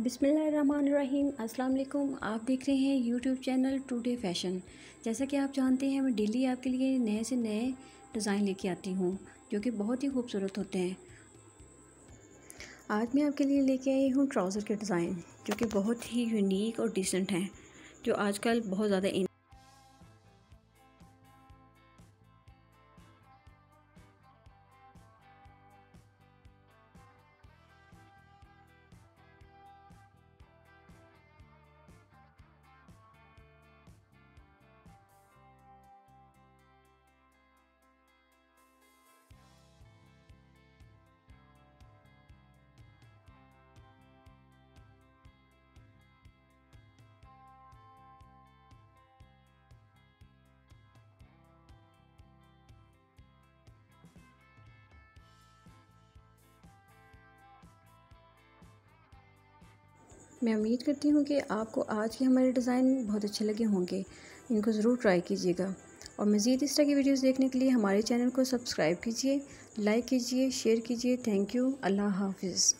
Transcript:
बिसमीम वालेकुम आप देख रहे हैं यूट्यूब चैनल टुडे फ़ैशन जैसा कि आप जानते हैं, मैं डेली आपके लिए नए से नए डिज़ाइन लेके आती हूँ, जो कि बहुत ही खूबसूरत होते हैं। आज मैं आपके लिए लेके आई हूँ ट्राउज़र के डिज़ाइन, जो कि बहुत ही यूनिक और डिसेंट हैं, जो आजकल बहुत ज़्यादा मैं उम्मीद करती हूँ कि आपको आज के हमारे डिज़ाइन बहुत अच्छे लगे होंगे। इनको ज़रूर ट्राई कीजिएगा। और मज़ीद इस तरह की वीडियोस देखने के लिए हमारे चैनल को सब्सक्राइब कीजिए, लाइक कीजिए, शेयर कीजिए। Thank you. अल्लाह हाफिज़।